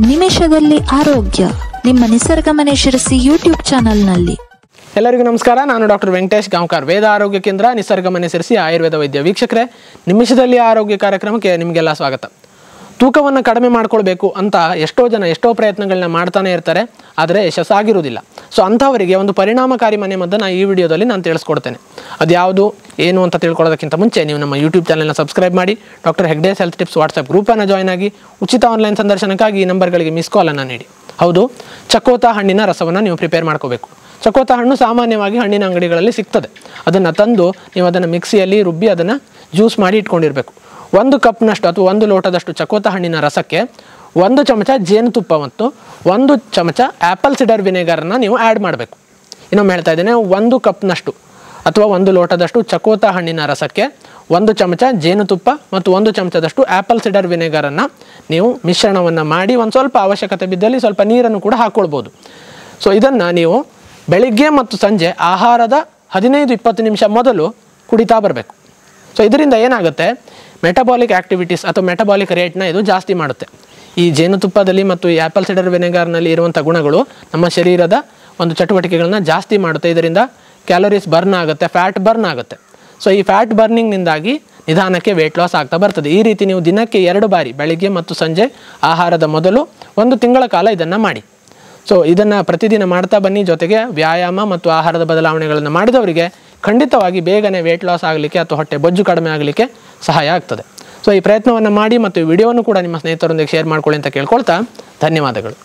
ನಿಮಿಷದಲ್ಲಿ ಆರೋಗ್ಯ. ನಿಮ್ಮ ನಿಸರ್ಗಮನೆ ಶಿರಸಿ ಯೂಟ್ಯೂಬ್ ಚಾನಲ್ನಲ್ಲಿ. ಎಲ್ಲರಿಗೂ ನಮಸ್ಕಾರ. ನಾನು ಡಾಕ್ಟರ್ ವೆಂಕಟೇಶ್ ಗಾಂವ್ಕರ್. ವೇದ ಆರೋಗ್ಯ ಕೇಂದ್ರ ನಿಸರ್ಗಮನೆ ಸೇರಿಸಿ ಆಯುರ್ವೇದ ವೈದ್ಯ ವೀಕ್ಷಕರೇ, ನಿಮಿಷದಲ್ಲಿ ಆರೋಗ್ಯ ಕಾರ್ಯಕ್ರಮಕ್ಕೆ ನಿಮಗೆಲ್ಲ ಸ್ವಾಗತ. ತೂಕವನ್ನು ಕಡಿಮೆ ಮಾಡ್ಕೊಳ್ಬೇಕು ಅಂತ ಎಷ್ಟೋ ಜನ ಎಷ್ಟೋ ಪ್ರಯತ್ನಗಳನ್ನ ಮಾಡ್ತಾನೆ ಇರ್ತಾರೆ, ಆದರೆ ಯಶಸ್ಸಾಗಿರುವುದಿಲ್ಲ. ಸೊ ಅಂಥವರಿಗೆ ಒಂದು ಪರಿಣಾಮಕಾರಿ ಮನೆ ಮದ್ದನ್ನು ಈ ವಿಡಿಯೋದಲ್ಲಿ ನಾನು ತಿಳಿಸ್ಕೊಡ್ತೇನೆ. ಅದು ಯಾವುದು ಏನು ಅಂತ ತಿಳ್ಕೊಳ್ಳೋದಕ್ಕಿಂತ ಮುಂಚೆ ನೀವು ನಮ್ಮ ಯೂಟ್ಯೂಬ್ ಚಾನಲ್ನ ಸಬ್ಸ್ಕ್ರೈಬ್ ಮಾಡಿ doctor Hegde's health tips WhatsApp ಗ್ರೂಪನ್ನು join ಆಗಿ, ಉಚಿತ ಆನ್ಲೈನ್ ಸಂದರ್ಶನಕ್ಕಾಗಿ ಈ ನಂಬರ್ಗಳಿಗೆ ಮಿಸ್ ಕಾಲನ್ನು ನೀಡಿ. ಹೌದು, ಚಕೋತ ಹಣ್ಣಿನ ರಸವನ್ನು ನೀವು ಪ್ರಿಪೇರ್ ಮಾಡ್ಕೋಬೇಕು. ಚಕೋತ ಹಣ್ಣು ಸಾಮಾನ್ಯವಾಗಿ ಹಣ್ಣಿನ ಅಂಗಡಿಗಳಲ್ಲಿ ಸಿಗ್ತದೆ. ಅದನ್ನು ತಂದು ನೀವು ಅದನ್ನು ಮಿಕ್ಸಿಯಲ್ಲಿ ರುಬ್ಬಿ ಅದನ್ನು ಜ್ಯೂಸ್ ಮಾಡಿ ಇಟ್ಕೊಂಡಿರಬೇಕು. ಒಂದು ಕಪ್ನಷ್ಟು ಅಥವಾ ಒಂದು ಲೋಟದಷ್ಟು ಚಕೋತ ಹಣ್ಣಿನ ರಸಕ್ಕೆ ಒಂದು ಚಮಚ ಜೇನುತುಪ್ಪ ಮತ್ತು ಒಂದು ಚಮಚ ಆ್ಯಪಲ್ ಸಿಡರ್ ವಿನೆಗರನ್ನು ನೀವು ಆ್ಯಡ್ ಮಾಡಬೇಕು. ಇನ್ನೊಮ್ಮೆ ಹೇಳ್ತಾ ಇದ್ದೇನೆ, ಒಂದು ಕಪ್ನಷ್ಟು ಅಥವಾ ಒಂದು ಲೋಟದಷ್ಟು ಚಕೋತ ಹಣ್ಣಿನ ರಸಕ್ಕೆ ಒಂದು ಚಮಚ ಜೇನುತುಪ್ಪ ಮತ್ತು ಒಂದು ಚಮಚದಷ್ಟು ಆ್ಯಪಲ್ ಸಿಡರ್ ವಿನೆಗರನ್ನು ನೀವು ಮಿಶ್ರಣವನ್ನು ಮಾಡಿ ಒಂದು ಸ್ವಲ್ಪ ಅವಶ್ಯಕತೆ ಬಿದ್ದಲ್ಲಿ ಸ್ವಲ್ಪ ನೀರನ್ನು ಕೂಡ ಹಾಕ್ಕೊಳ್ಬೋದು ಸೊ ಇದನ್ನು ನೀವು ಬೆಳಿಗ್ಗೆ ಮತ್ತು ಸಂಜೆ ಆಹಾರದ ಹದಿನೈದು ಇಪ್ಪತ್ತು ನಿಮಿಷ ಮೊದಲು ಕುಡಿತಾ ಬರಬೇಕು. ಸೊ ಇದರಿಂದ ಏನಾಗುತ್ತೆ? ಮೆಟಬಾಲಿಕ್ ಆ್ಯಕ್ಟಿವಿಟೀಸ್ ಅಥವಾ ಮೆಟಬಾಲಿಕ್ ರೇಟ್ನ ಇದು ಜಾಸ್ತಿ ಮಾಡುತ್ತೆ. ಈ ಜೇನುತುಪ್ಪದಲ್ಲಿ ಮತ್ತು ಈ ಆ್ಯಪಲ್ ಸೈಡರ್ ವಿನೆಗಾರ್ನಲ್ಲಿ ಇರುವಂಥ ಗುಣಗಳು ನಮ್ಮ ಶರೀರದ ಒಂದು ಚಟುವಟಿಕೆಗಳನ್ನ ಜಾಸ್ತಿ ಮಾಡುತ್ತೆ. ಇದರಿಂದ ಕ್ಯಾಲೋರೀಸ್ ಬರ್ನ್ ಆಗುತ್ತೆ, ಫ್ಯಾಟ್ ಬರ್ನ್ ಆಗುತ್ತೆ. ಸೊ, ಈ ಫ್ಯಾಟ್ ಬರ್ನಿಂಗ್ನಿಂದಾಗಿ ನಿಧಾನಕ್ಕೆ ವೆಯ್ಟ್ ಲಾಸ್ ಆಗ್ತಾ ಬರ್ತದೆ. ಈ ರೀತಿ ನೀವು ದಿನಕ್ಕೆ ಎರಡು ಬಾರಿ ಬೆಳಿಗ್ಗೆ ಮತ್ತು ಸಂಜೆ ಆಹಾರದ ಮೊದಲು ಒಂದು ತಿಂಗಳ ಕಾಲ ಇದನ್ನು ಮಾಡಿ. ಸೊ, ಇದನ್ನು ಪ್ರತಿದಿನ ಮಾಡ್ತಾ ಬನ್ನಿ. ಜೊತೆಗೆ ವ್ಯಾಯಾಮ ಮತ್ತು ಆಹಾರದ ಬದಲಾವಣೆಗಳನ್ನು ಮಾಡಿದವರಿಗೆ ಖಂಡಿತವಾಗಿ ಬೇಗನೆ ವೆಯ್ಟ್ ಲಾಸ್ ಆಗಲಿಕ್ಕೆ ಅಥವಾ ಹೊಟ್ಟೆ ಬೊಜ್ಜು ಕಡಿಮೆ ಆಗಲಿಕ್ಕೆ ಸಹಾಯ ಆಗ್ತದೆ. ಸೊ ಈ ಪ್ರಯತ್ನವನ್ನು ಮಾಡಿ ಮತ್ತು ವಿಡಿಯೋವನ್ನು ಕೂಡ ನಿಮ್ಮ ಸ್ನೇಹಿತರೊಂದಿಗೆ ಶೇರ್ ಮಾಡ್ಕೊಳ್ಳಿ ಅಂತ ಕೇಳ್ಕೊಳ್ತಾ ಧನ್ಯವಾದಗಳು.